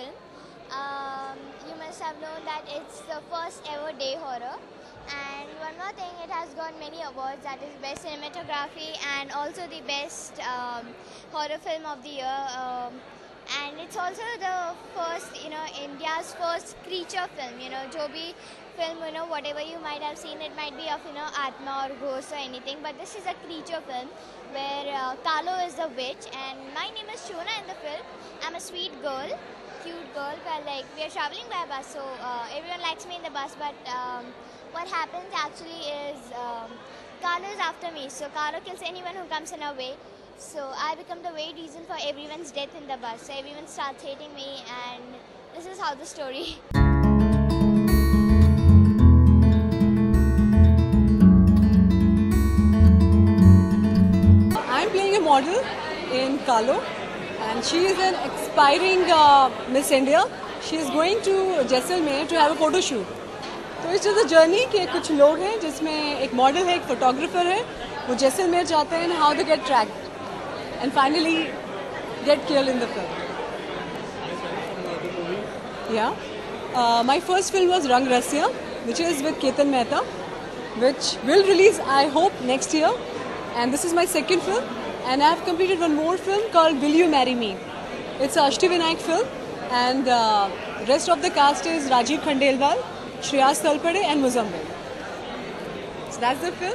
film. Um, you must have known that it's the first ever day horror. And one more thing, it has got many awards that is best cinematography and also the best um, horror film of the year. Um, it's also the first, you know, India's first creature film. You know, jo bhi film, you know, whatever you might have seen, it might be of, you know, Atma or ghost or anything. But this is a creature film where uh, Kaalo is the witch, and my name is Shona in the film. I'm a sweet girl, cute girl. But like we are traveling by bus, so uh, everyone likes me in the bus. But um, what happens actually is um, Kaalo is after me, so Kaalo kills anyone who comes in our way. So I become the very reason for everyone's death in the bus. So everyone starts hating me and this is how the story. I'm playing a model in Kaalo and she is an aspiring uh, Miss India. She is going to Jaisalmer to have a photo shoot. So it's just a journey. के कुछ लोग हैं जिसमें एक model a एक photographer है वो जैसलमेर जाते हैं how and finally get killed in the film. Yeah. Uh, my first film was Rang Rasiya, which is with Ketan Mehta, which will release, I hope, next year. And this is my second film. And I have completed one more film called Will You Marry Me? It's a Ashtavinayak film. And uh, rest of the cast is Rajiv Khandelwal, Shreyas Talpade and Muzammil. So that's the film.